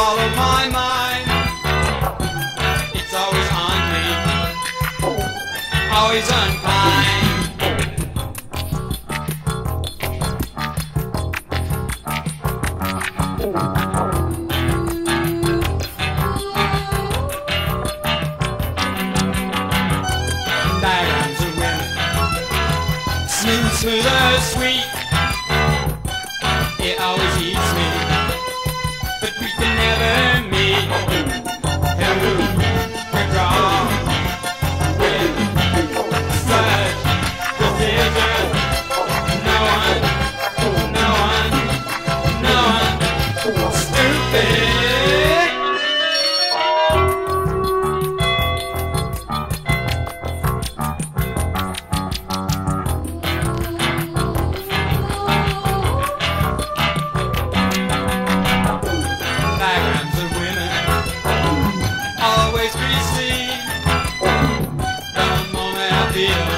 follow my mind. It's always on me, always unkind. Diagrams of women, smooth, smooth, sweet. It always eats me. Tennessee. The moment I feel.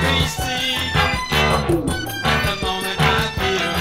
Christie, the moment I feel